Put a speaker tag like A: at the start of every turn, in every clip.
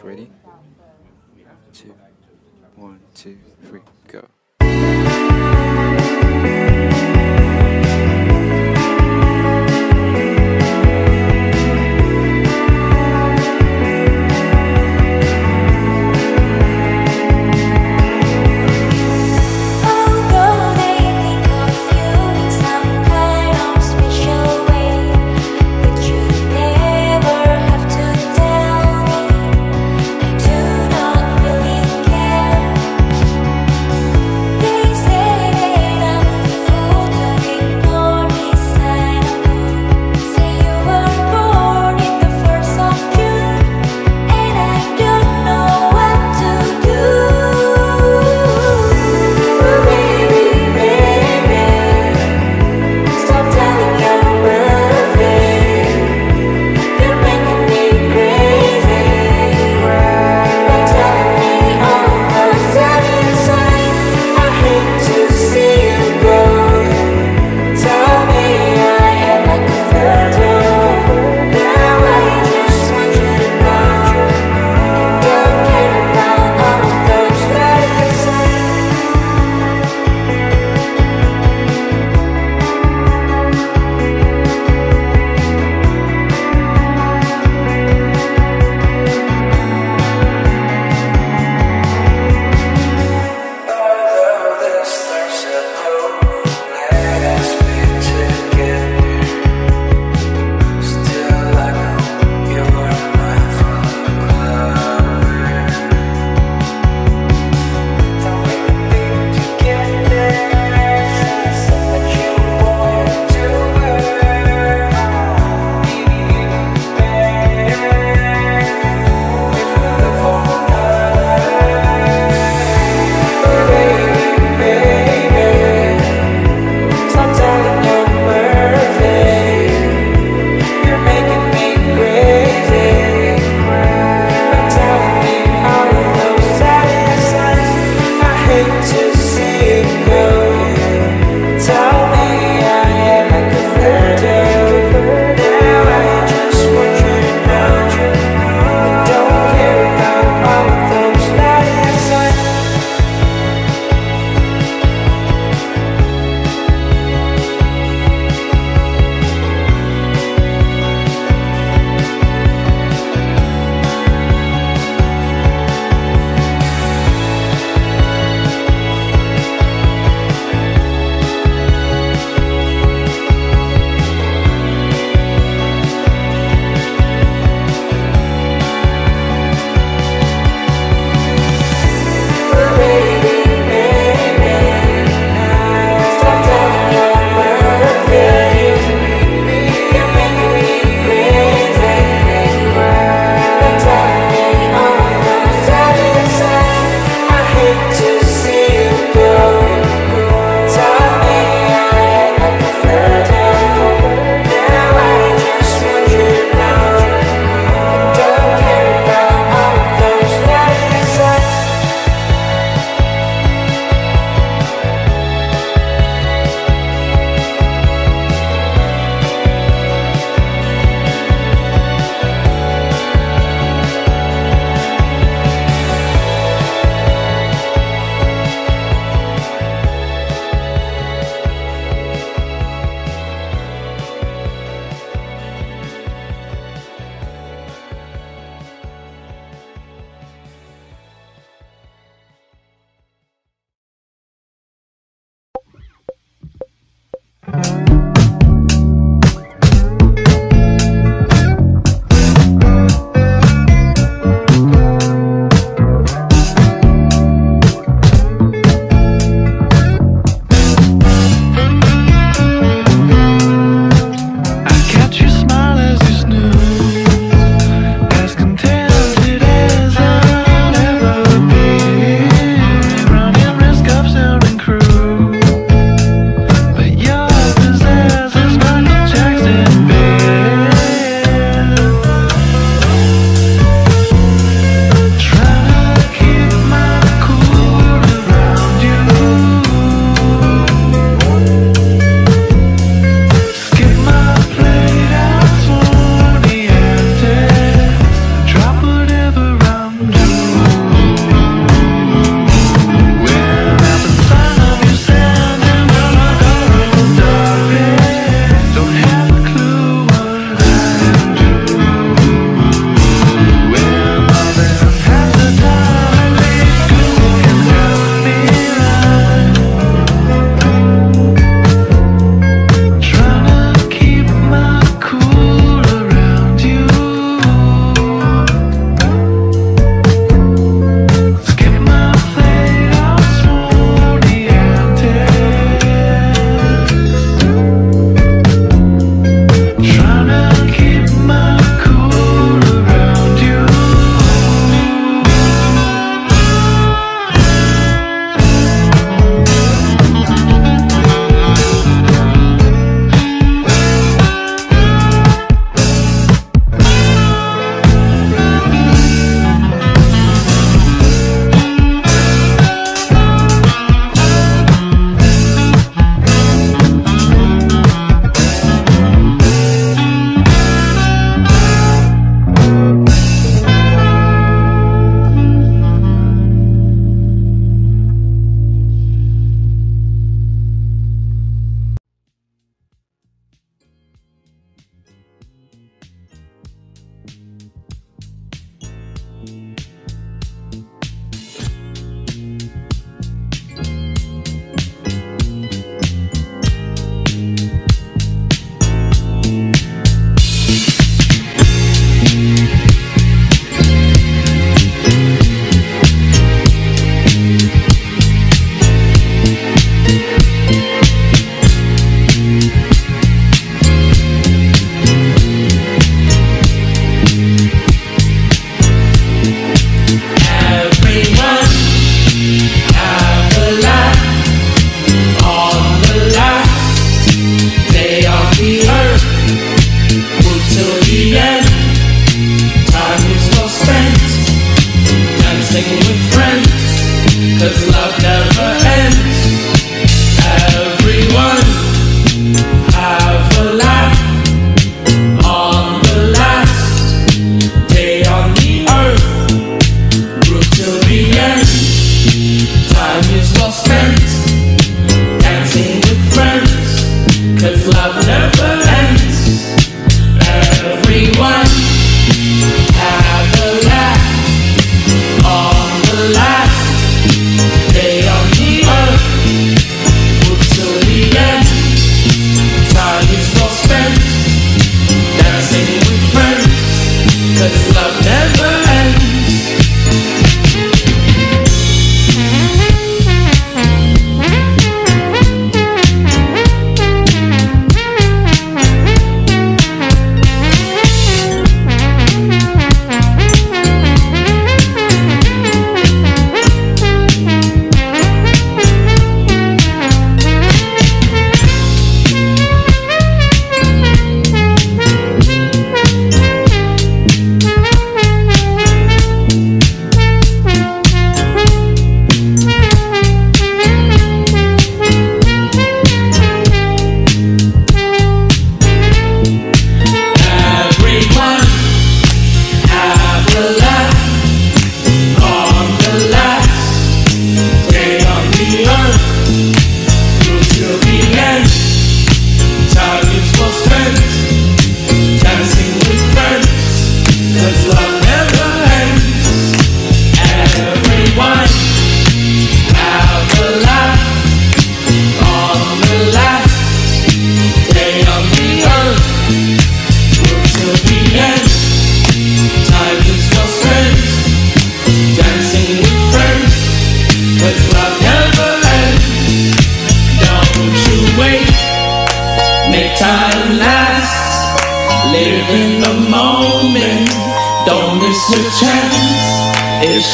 A: Ready? Two, one, two, three, go.
B: 'Cause love never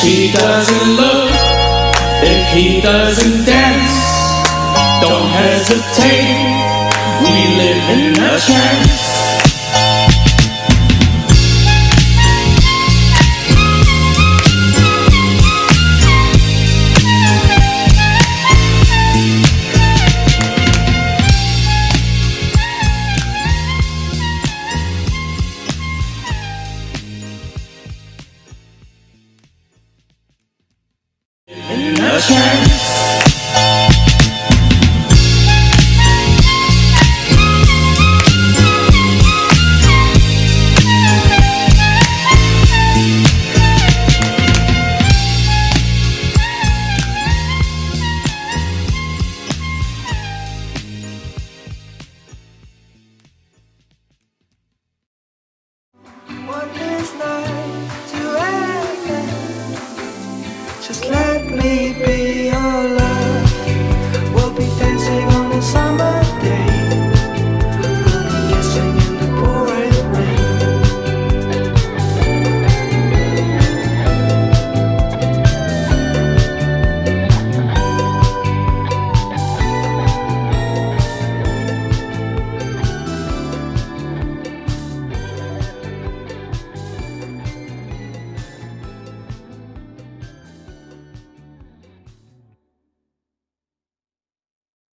B: she doesn't look, if he doesn't dance, don't hesitate. We live in a trance.